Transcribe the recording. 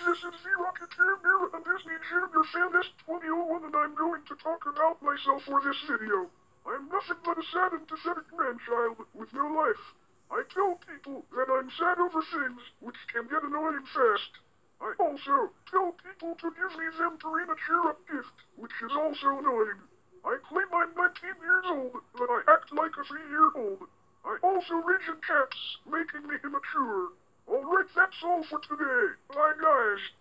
this is the Rocketeer here and Disney Junior Fan Est. 2001 and I'm going to talk about myself for this video. I'm nothing but a sad and pathetic man-child with no life. I tell people that I'm sad over things which can get annoying fast. I also tell people to give me them Purina Cheer Up gift, which is also annoying. I claim I'm 19 years old, but I act like a 3-year-old. I also read in cats, making me immature. Alright, that's all for today. Bye guys.